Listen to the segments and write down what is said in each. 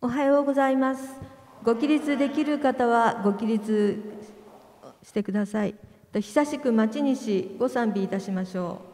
おはようございます。ご起立できる方はご起立してください。久しく町西ご賛美いたしましょう。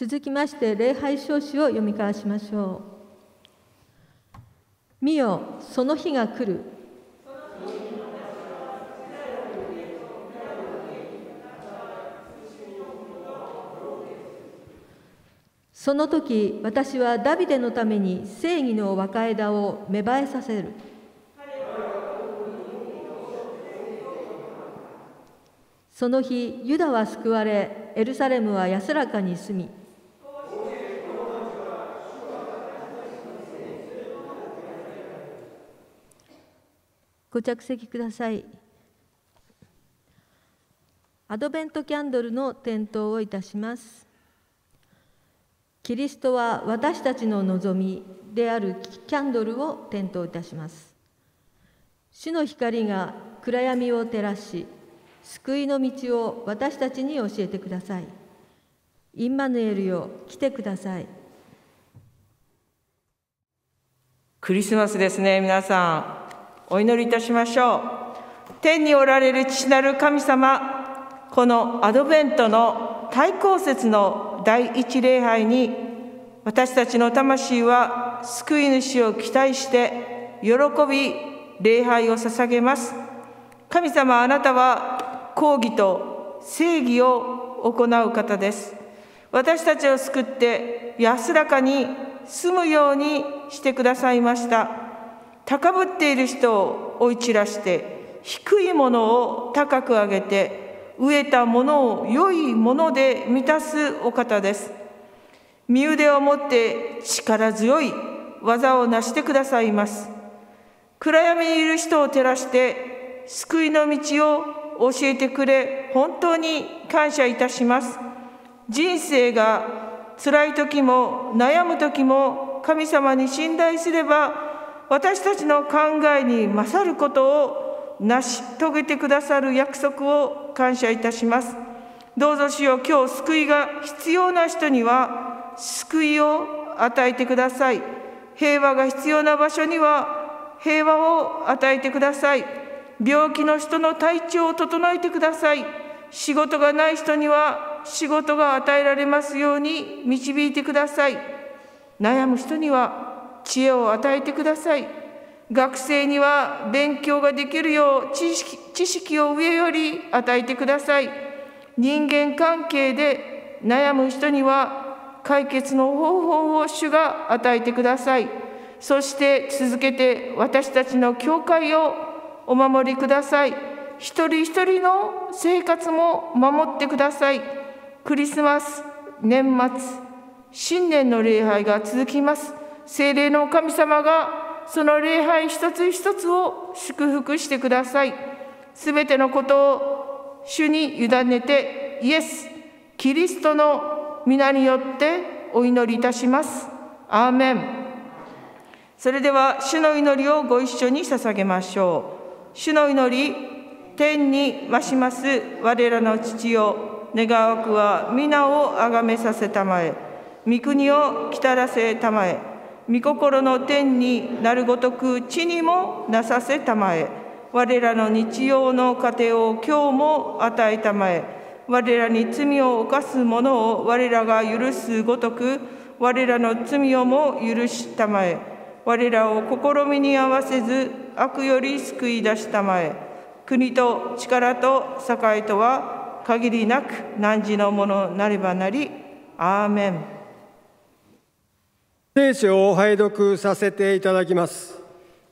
続きまして礼拝証紙を読み交わしましょう。見よ、その日が来る。その時私はダビデのために正義の若枝を芽生えさせる。その日ユダは救われエルサレムは安らかに住みご着席ください。アドベントキャンドルの点灯をいたします。キリストは私たちの望みであるキャンドルを点灯いたします。主の光が暗闇を照らし、救いの道を私たちに教えてください。インマヌエルよ、来てください。クリスマスですね、皆さん。お祈りいたしましょう。天におられる父なる神様、このアドベントの対抗節の第一礼拝に、私たちの魂は救い主を期待して喜び礼拝を捧げます。神様あなたは公義と正義を行う方です。私たちを救って安らかに住むようにしてくださいました。高ぶっている人を追い散らして低いものを高く上げて飢えたものを良いもので満たすお方です。身腕を持って力強い技を成してくださいます。暗闇にいる人を照らして救いの道を教えてくれ本当に感謝いたします。人生が辛い時も悩む時も神様に信頼すれば私たちの考えに勝ることを成し遂げてくださる約束を感謝いたします。どうぞしよう今日救いが必要な人には救いを与えてください。平和が必要な場所には平和を与えてください。病気の人の体調を整えてください。仕事がない人には仕事が与えられますように導いてください。悩む人には知恵を与えてください。学生には勉強ができるよう知識知識を上より与えてください。人間関係で悩む人には解決の方法を主が与えてください。そして続けて私たちの教会をお守りください。一人一人の生活も守ってください。クリスマス年末新年の礼拝が続きます。精霊の神様がその礼拝一つ一つを祝福してくださいすべてのことを主に委ねてイエスキリストの皆によってお祈りいたします。アーメン。それでは、主の祈りをご一緒に捧げましょう。主の祈り、天に増します我らの父よ、願わくは皆をあがめさせたまえ、御国を来たらせたまえ、御心の天になるごとく地にもなさせたまえ、我らの日曜の糧を今日も与えたまえ、我らに罪を犯す者を我らが許すごとく、我らの罪をも許したまえ、我らを試みに合わせず、悪より救い出したまえ、国と力と栄とは限りなく汝のものなればなり、アーメン。聖書を拝読させていただきます。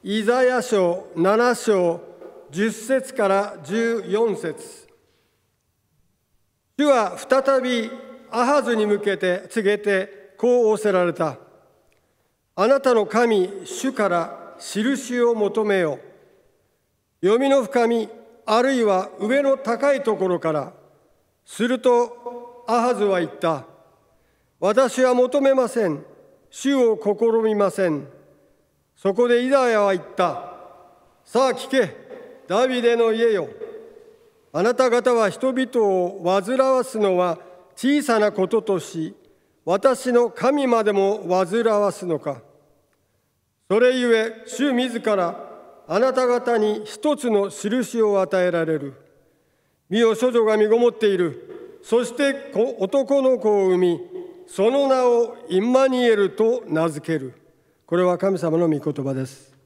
イザヤ書7章10節から14節主は再びアハズに向けて告げてこう仰せられた。あなたの神、主から印を求めよ。読みの深み、あるいは上の高いところから。すると、アハズは言った。私は求めません。主を試みません。そこでイザヤは言った。さあ聞け、ダビデの家よ。あなた方は人々を煩わすのは小さなこととし、私の神までも煩わすのか。それゆえ、主自らあなた方に一つの印を与えられる。身を処女が身ごもっている。そして男の子を産み、その名をインマニエルと名付ける。これは神様の御言葉です。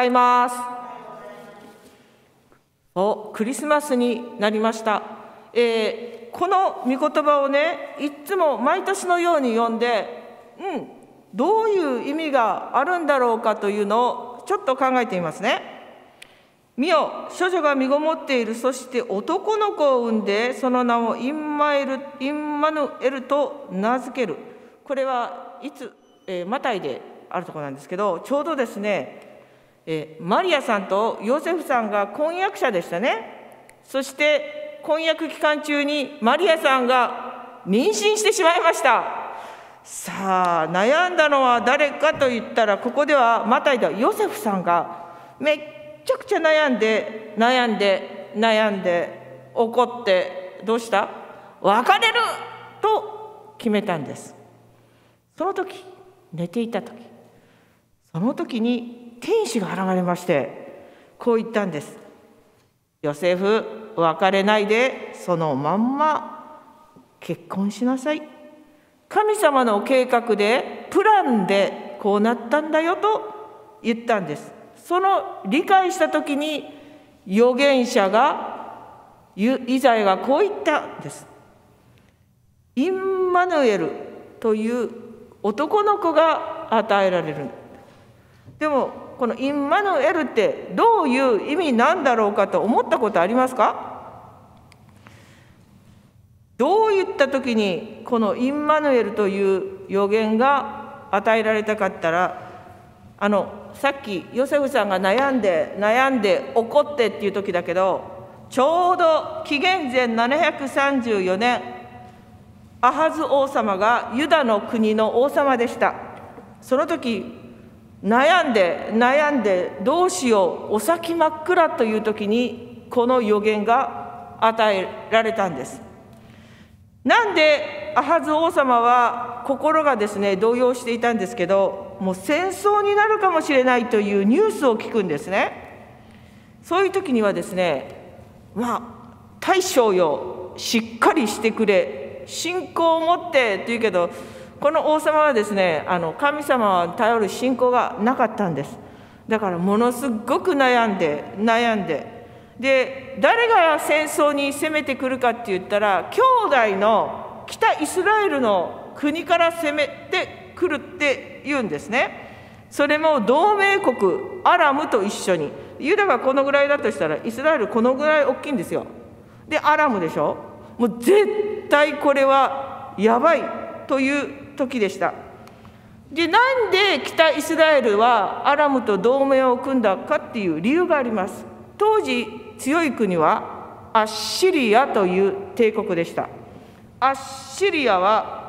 ざいます。おクリスマスになりました、えー、この御言葉をねいつも毎年のように読んでうんどういう意味があるんだろうかというのをちょっと考えてみますね。見よ処女が身ごもっている。そして男の子を産んでその名をインマエルインマヌエルと名付ける。これはいつ、えー、マタイであるとこなんですけどちょうどですね、え、マリアさんとヨセフさんが婚約者でしたね。そして婚約期間中にマリアさんが妊娠してしまいました。さあ悩んだのは誰かといったらここではマタイではヨセフさんがめっちゃくちゃ悩んで悩んで悩んで怒ってどうした？別れると決めたんです。その時寝ていた時。その時に天使が現れましてこう言ったんですヨセフ別れないでそのまんま結婚しなさい神様の計画でプランでこうなったんだよと言ったんですその理解した時に預言者がイザヤがこう言ったんです。インマヌエルという男の子が与えられる。でもこのインマヌエルってどういう意味なんだろうかと思ったことありますか？どういった時にこのインマヌエルという予言が与えられたかったらあのさっきヨセフさんが悩んで悩んで怒ってっていう時だけどちょうど紀元前734年アハズ王様がユダの国の王様でした。その時悩んで悩んでどうしようお先真っ暗という時にこの予言が与えられたんです。なんでアハズ王様は心がですね動揺していたんですけどもう戦争になるかもしれないというニュースを聞くんですね。そういう時にはですねまあ大将よしっかりしてくれ信仰を持ってって言うけどこの王様はですねあの神様を頼る信仰がなかったんです。だからものすごく悩んで悩んで。で誰が戦争に攻めてくるかって言ったら兄弟の北イスラエルの国から攻めてくるって言うんですね。それも同盟国アラムと一緒に。ユダがこのぐらいだとしたらイスラエルこのぐらい大きいんですよ。でアラムでしょ？もう絶対これはやばいという時でした。でなんで北イスラエルはアラムと同盟を組んだかっていう理由があります。当時強い国はアッシリアという帝国でした。アッシリアは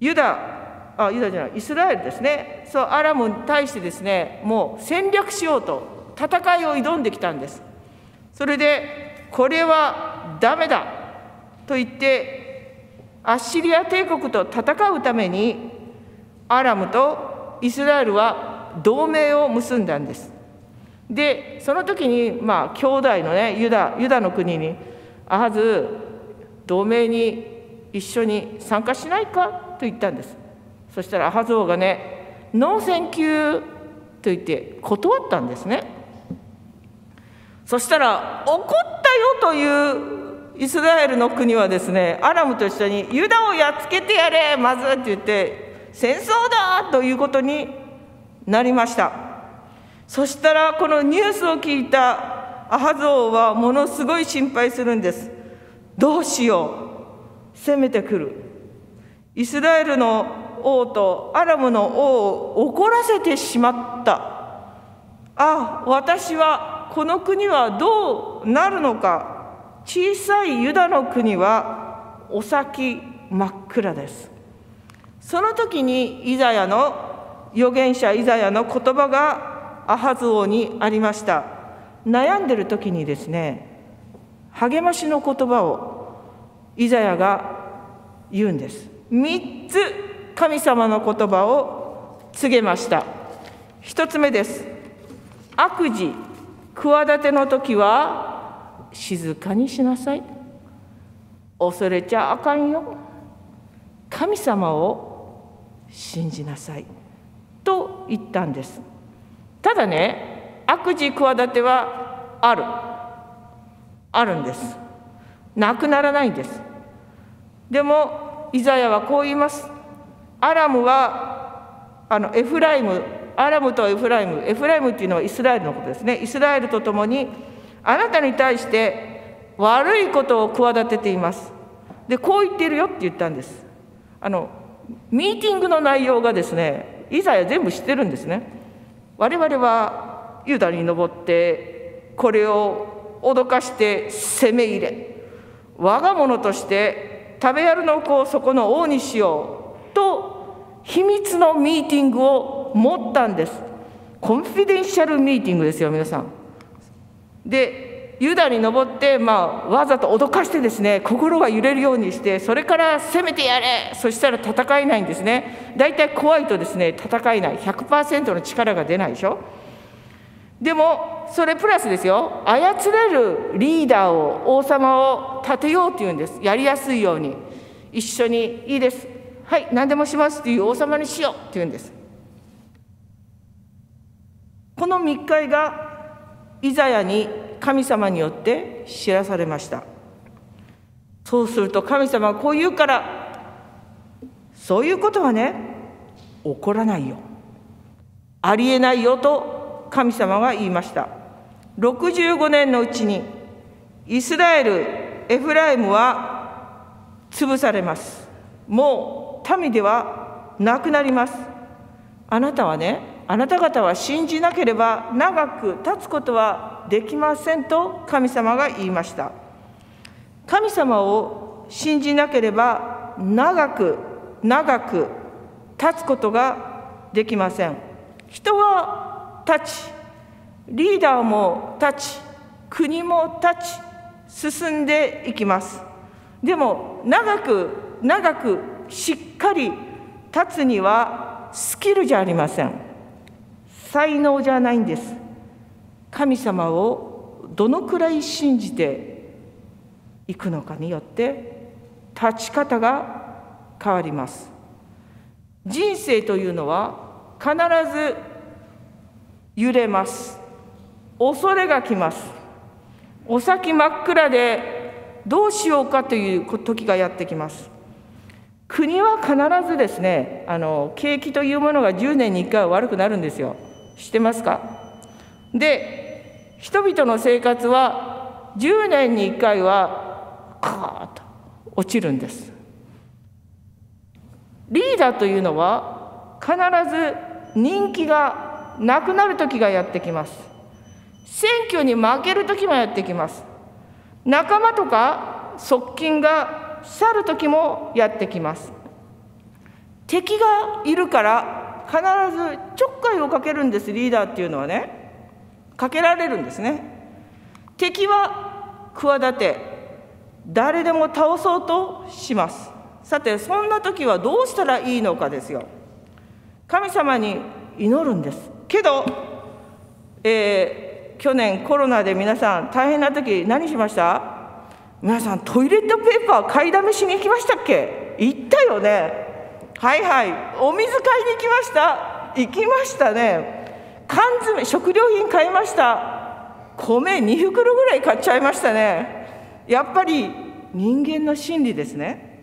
ユダあユダじゃないイスラエルですね。そうアラムに対してですねもう戦略しようと戦いを挑んできたんです。それでこれはダメだと言ってアッシリア帝国と戦うためにアラムとイスラエルは同盟を結んだんです。でその時にまあ兄弟のねユダユダの国にアハズ同盟に一緒に参加しないかと言ったんです。そしたらアハズ王がね「No thank you」と言って断ったんですね。そしたら怒ったよというイスラエルの国はですねアラムと一緒に「ユダをやっつけてやれまず」って言って戦争だということになりました。そしたらこのニュースを聞いたアハズ王はものすごい心配するんです。どうしよう。攻めてくる。イスラエルの王とアラムの王を怒らせてしまった。あ私はこの国はどうなるのか。小さいユダの国はお先真っ暗です。その時にイザヤの預言者イザヤの言葉がアハズ王にありました。悩んでる時にですね励ましの言葉をイザヤが言うんです。3つ神様の言葉を告げました。1つ目です。悪事企ての時は静かにしなさい。恐れちゃあかんよ。神様を信じなさい。と言ったんです。ただね悪事企てはある。あるんです。なくならないんです。でもイザヤはこう言います。アラムはあのエフライムアラムとエフライム。エフライムっていうのはイスラエルのことですね。イスラエルと共にあなたに対して悪いことを企てています。でこう言ってるよって言ったんです。あのミーティングの内容がですねイザヤ全部知ってるんですね。我々はユダに登ってこれを脅かして攻め入れ我が物として食べやるの子をそこの王にしようと秘密のミーティングを持ったんです。コンフィデンシャルミーティングですよ皆さん。でユダに登って、まあ、わざと脅かしてですね心が揺れるようにしてそれから攻めてやれそしたら戦えないんですね。大体怖いとですね戦えない。100%の力が出ないでしょ。でもそれプラスですよ。操れるリーダーを王様を立てようというんです。やりやすいように。一緒にいいです。はい何でもします。っていう王様にしようっていうんです。この密会がイザヤに神様によって知らされました。そうすると神様はこう言うからそういうことはね起こらないよ。ありえないよと神様が言いました。65年のうちにイスラエルエフライムは潰されます。もう民ではなくなります。あなたはねあなた方は信じなければ長く立つことはできませんと神様が言いました。神様を信じなければ長く長く立つことができません。人は立ちリーダーも立ち国も立ち進んでいきます。でも長く長くしっかり立つにはスキルじゃありません。才能じゃないんです。神様をどのくらい信じていくのかによって立ち方が変わります。人生というのは必ず揺れます。恐れが来ます。お先真っ暗でどうしようかという時がやってきます。国は必ずですねあの景気というものが10年に1回は悪くなるんですよ。知ってますか？で人々の生活は10年に1回はカーッと落ちるんです。リーダーというのは必ず人気がなくなる時がやってきます。選挙に負ける時もやってきます。仲間とか側近が去る時もやってきます。敵がいるから必ずちょっかいをかけるんですリーダーっていうのはね。かけられるんですね。敵は企て誰でも倒そうとします。さてそんな時はどうしたらいいのかですよ。神様に祈るんです。けど、えー、去年コロナで皆さん大変な時何しました？皆さんトイレットペーパー買いだめしに行きましたっけ？行ったよね。はいはい。お水買いに行きました。行きましたね。缶詰食料品買いました。米2袋ぐらい買っちゃいましたね。やっぱり人間の心理ですね。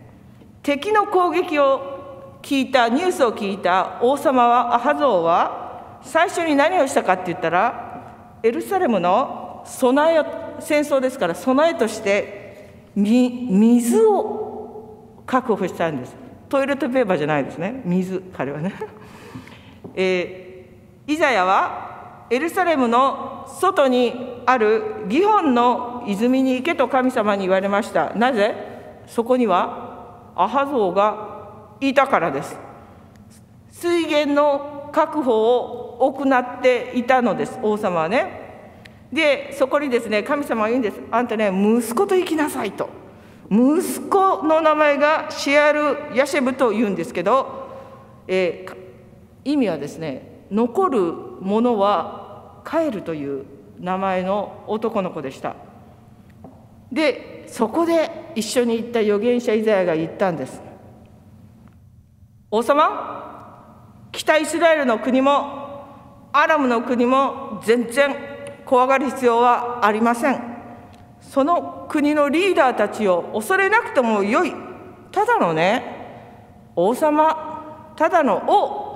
敵の攻撃を聞いたニュースを聞いた王様はアハゾーは最初に何をしたかって言ったらエルサレムの備え戦争ですから備えとして水を確保したんです。トイレットペーパーじゃないですね。水彼はね、えー、イザヤはエルサレムの外にあるギホンの泉に行けと神様に言われました。なぜ？そこにはアハゾウがいたからです。水源の確保を行っていたのです。王様はね。でそこにですね神様は言うんです。あんたね息子と行きなさいと。息子の名前がシアル・ヤシェブというんですけど、えー、意味はですね残るものは帰るという名前の男の子でした。でそこで一緒に行った預言者イザヤが言ったんです。王様北イスラエルの国もアラムの国も全然怖がる必要はありません。その国のリーダーたちを恐れなくてもよい。ただのね王様ただの王。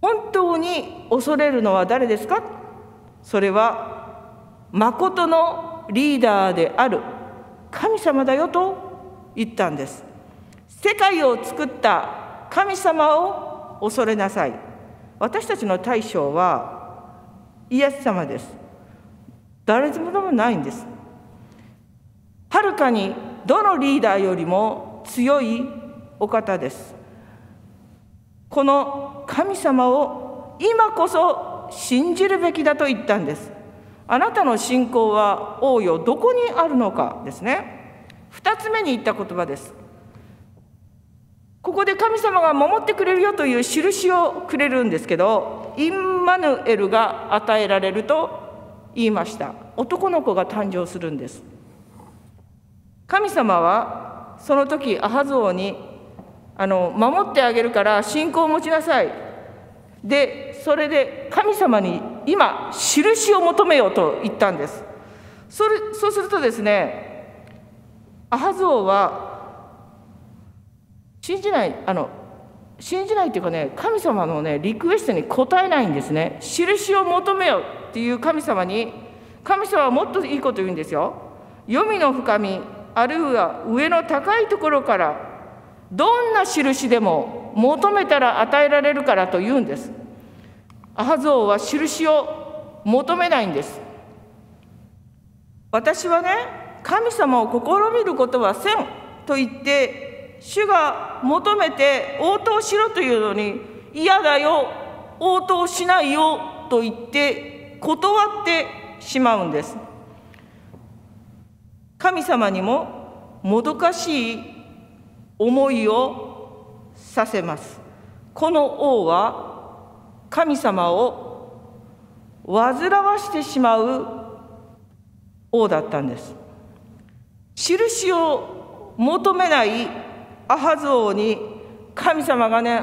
本当に恐れるのは誰ですか？それは誠のリーダーである。神様だよと言ったんです。世界を作った神様を恐れなさい。私たちの対象はイエス様です。誰でもないんです。はるかにどのリーダーよりも強いお方です。この神様を今こそ信じるべきだと言ったんです。あなたの信仰は王よどこにあるのかですね。二つ目に言った言葉です。ここで神様が守ってくれるよという印をくれるんですけどインマヌエルが与えられると言いました。男の子が誕生するんです。神様はその時アハズ王にあの守ってあげるから信仰を持ちなさい。でそれで神様に今印を求めようと言ったんです。それそうするとですねアハズ王は信じないあの信じないっていうかね神様のねリクエストに応えないんですね。印を求めよう。っていう神様に神様はもっといいこと言うんですよ。黄泉の深みあるいは上の高いところからどんな印でも求めたら与えられるからと言うんです。アハゾウは印を求めないんです。私はね神様を試みることはせんと言って主が求めて応答しろというのに嫌だよ応答しないよと言って断ってしまうんです。神様にももどかしい思いをさせます。この王は神様を煩わしてしまう王だったんです。印を求めないアハズ王に神様がね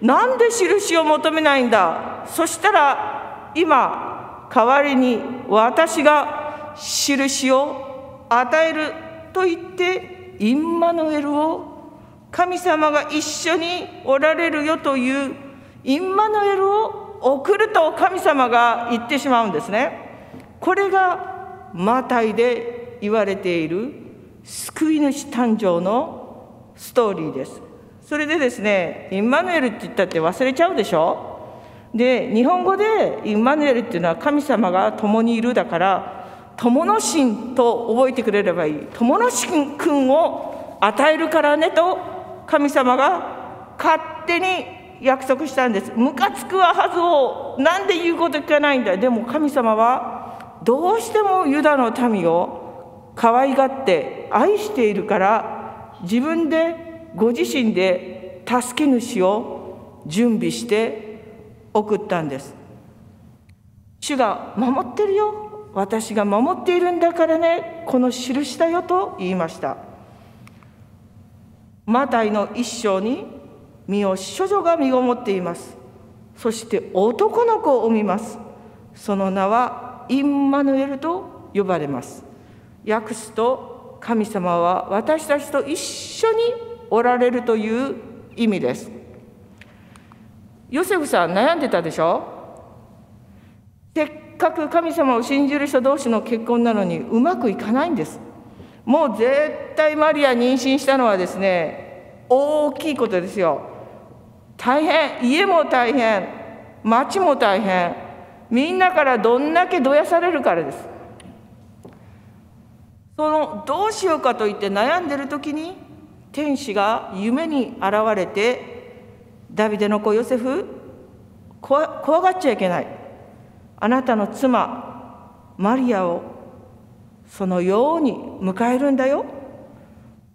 なんで印を求めないんだ？そしたら今代わりに私が印を与えると言ってインマヌエルを神様が一緒におられるよというインマヌエルを送ると神様が言ってしまうんですね。これがマタイで言われている救い主誕生のストーリーです。それでですね、インマヌエルって言ったって忘れちゃうでしょ？で、日本語でイマヌエルっていうのは神様が共にいるだから、友の神と覚えてくれればいい。友の神君を与えるからねと神様が勝手に約束したんです。ムカつくはずをなんで言うこと聞かないんだ。でも神様はどうしてもユダの民を可愛がって愛しているから自分でご自身で助け主を準備して送ったんです。主が守ってるよ。私が守っているんだからね。この印だよと言いました。マタイの一生に身を処女が身ごもっています。そして男の子を産みます。その名はインマヌエルと呼ばれます。訳すと神様は私たちと一緒におられるという意味です。ヨセフさん悩んでたでしょ？せっかく神様を信じる人同士の結婚なのにうまくいかないんです。もう絶対マリア妊娠したのはですね大きいことですよ。大変。家も大変。町も大変。みんなからどんだけどやされるからです。そのどうしようかと言って悩んでる時に天使が夢に現れてダビデの子ヨセフ怖がっちゃいけない。あなたの妻マリアをそのように迎えるんだよ。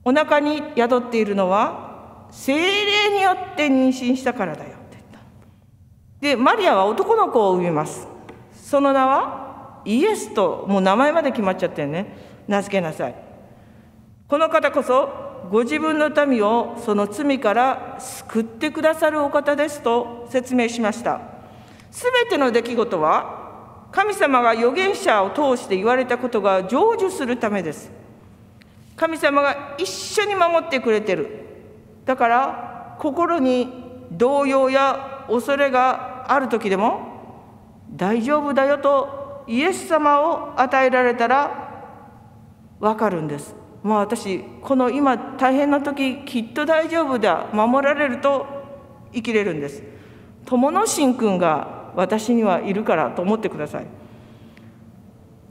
お腹に宿っているのは精霊によって妊娠したからだよ。って言ったでマリアは男の子を産みます。その名はイエスともう名前まで決まっちゃってね。名付けなさい。この方こそご自分の民をその罪から救ってくださるお方ですと説明しました。すべての出来事は神様が預言者を通して言われたことが成就するためです。神様が一緒に守ってくれてる。だから心に動揺や恐れがある時でも大丈夫だよとイエス様を与えられたら分かるんです。まあ私この今大変な時きっと大丈夫だ。守られると生きれるんです。友野真君が私にはいるからと思ってください。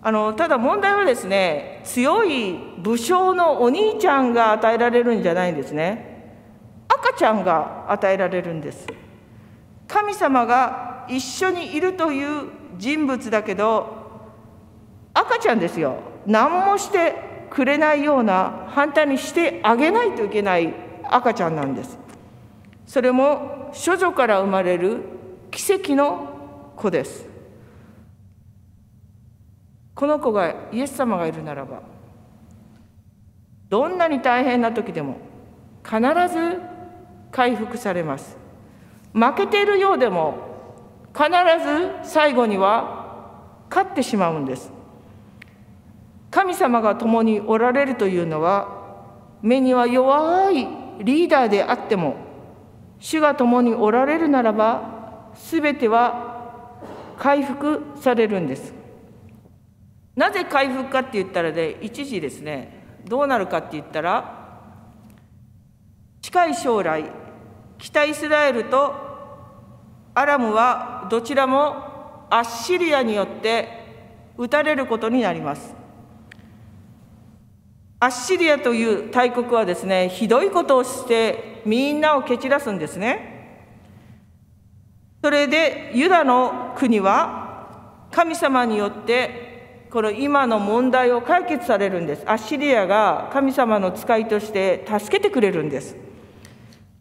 あのただ問題はですね強い武将のお兄ちゃんが与えられるんじゃないんですね。赤ちゃんが与えられるんです。神様が一緒にいるという人物だけど赤ちゃんですよ。何もしてくれないような反対にしてあげないといけない赤ちゃんなんです。それも処女から生まれる奇跡の子です。この子がイエス様がいるならばどんなに大変な時でも必ず回復されます。負けているようでも必ず最後には勝ってしまうんです。神様が共におられるというのは目には弱いリーダーであっても主が共におられるならば全ては回復されるんです。なぜ回復かって言ったらで一時ですねどうなるかって言ったら近い将来北イスラエルとアラムはどちらもアッシリアによって撃たれることになります。アッシリアという大国はですねひどいことをしてみんなを蹴散らすんですね。それでユダの国は神様によってこの今の問題を解決されるんです。アッシリアが神様の使いとして助けてくれるんです。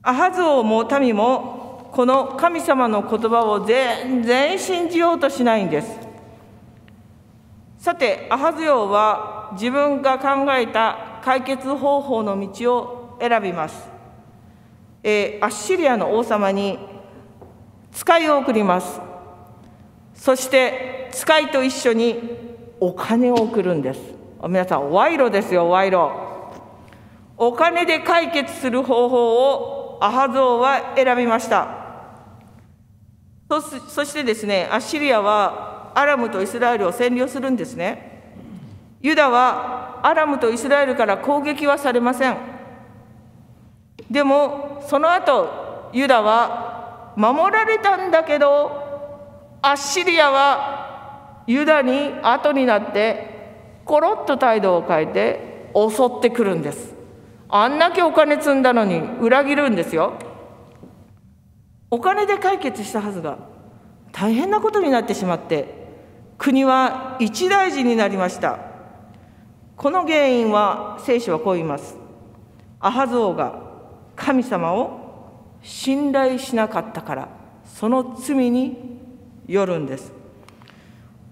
アハズ王も民もこの神様の言葉を全然信じようとしないんです。さてアハズ王は自分が考えた解決方法の道を選びます、えー、アッシリアの王様に使いを送ります。そして使いと一緒にお金を送るんです。皆さん賄賂ですよ賄賂。お金で解決する方法をアハゾーは選びました。そそしてですね、アッシリアはアラムとイスラエルを占領するんですね。ユダはアラムとイスラエルから攻撃はされません。でも、その後、ユダは守られたんだけど、アッシリアはユダに後になって、コロッと態度を変えて襲ってくるんです。あんだけお金積んだのに裏切るんですよ。お金で解決したはずが大変なことになってしまって国は一大事になりました。この原因は聖書はこう言います。アハゾウが神様を信頼しなかったからその罪によるんです。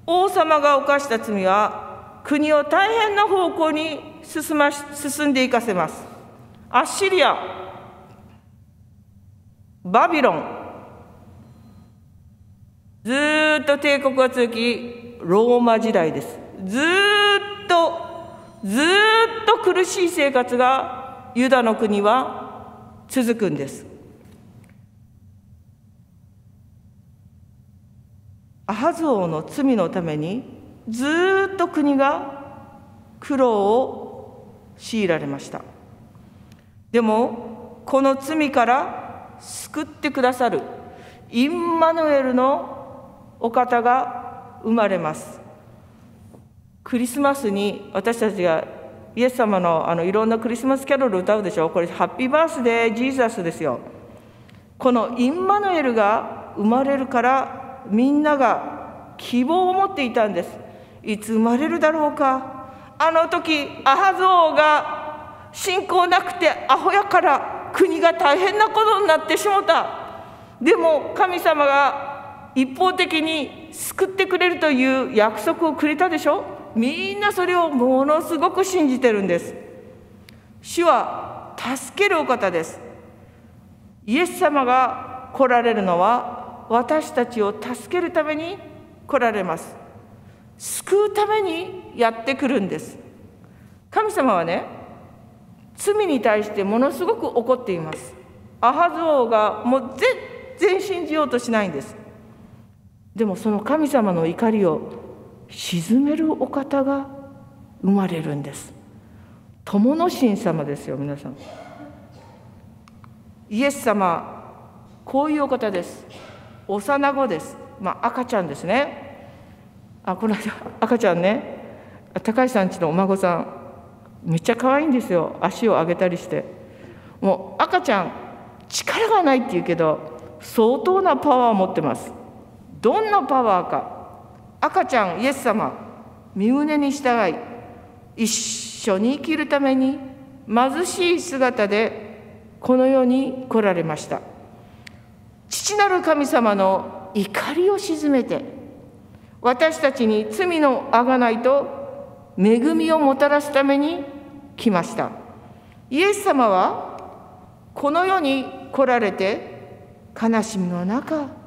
王様が犯した罪は国を大変な方向に進ま進んでいかせます。アッシリアバビロンずっと帝国が続きローマ時代です。ずっとずっと苦しい生活がユダの国は続くんです。アハズ王の罪のためにずっと国が苦労を強いられました。でもこの罪から救ってくださるインマヌエルのお方が生まれます。クリスマスに私たちがイエス様のあのいろんなクリスマスキャロル歌うでしょこれハッピーバースデージーザスですよ。このインマヌエルが生まれるからみんなが希望を持っていたんです。いつ生まれるだろうか。あの時アハゾウが信仰なくてアホやから国が大変なことになってしもた。でも神様が一方的に救ってくれるという約束をくれたでしょ？みんなそれをものすごく信じてるんです。主は助けるお方です。イエス様が来られるのは私たちを助けるために来られます。救うためにやってくるんです。神様はね罪に対してものすごく怒っています。アハズ王がもう全然信じようとしないんです。でもその神様の怒りを鎮めるお方が生まれるんです。友の神様ですよ皆さん。イエス様こういうお方です。幼子です。まあ赤ちゃんですね。あこの赤ちゃんね。高橋さんちのお孫さんめっちゃ可愛いんですよ。足を上げたりして。もう赤ちゃん力がないって言うけど相当なパワーを持ってます。どんなパワーか。赤ちゃんイエス様身胸に従い一緒に生きるために貧しい姿でこの世に来られました。父なる神様の怒りを鎮めて私たちに罪のあがないと恵みをもたらすために来ました。イエス様はこの世に来られて悲しみの中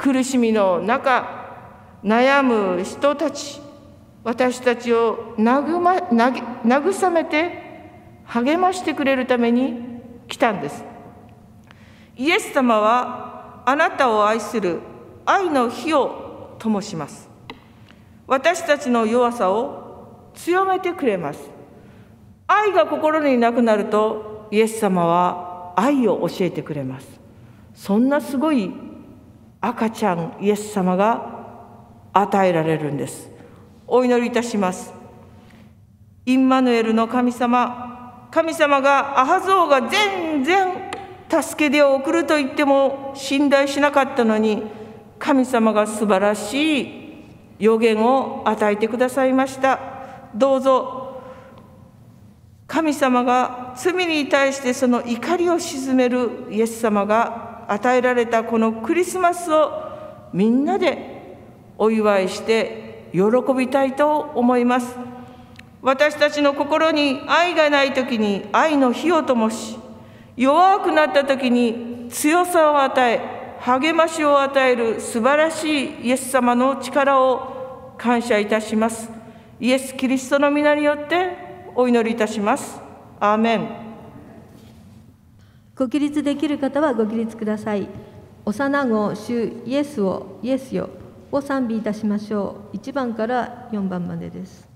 苦しみの中悩む人たち私たちを慰めて励ましてくれるために来たんです。イエス様はあなたを愛する愛の火を灯します。私たちの弱さを強めてくれます。愛が心になくなるとイエス様は愛を教えてくれます。そんなすごい赤ちゃんイエス様が与えられるんです。お祈りいたします。インマヌエルの神様神様がアハゾウが全然助け出を送ると言っても信頼しなかったのに神様が素晴らしい予言を与えてくださいました。どうぞ神様が罪に対してその怒りを鎮めるイエス様が与えられたこのクリスマスをみんなでお祝いして喜びたいと思います。私たちの心に愛がない時に愛の火を灯し弱くなった時に強さを与え励ましを与える素晴らしいイエス様の力を感謝いたします。イエス・キリストの皆によってお祈りいたします。アーメン。ご起立できる方はご起立ください。幼子主イエスをイエスよを賛美いたしましょう。1番から4番までです。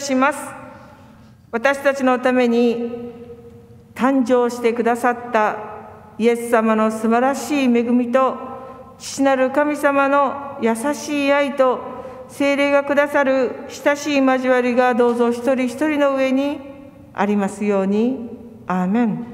します私たちのために誕生してくださったイエス様の素晴らしい恵みと父なる神様の優しい愛と精霊がくださる親しい交わりがどうぞ一人一人の上にありますように。アーメン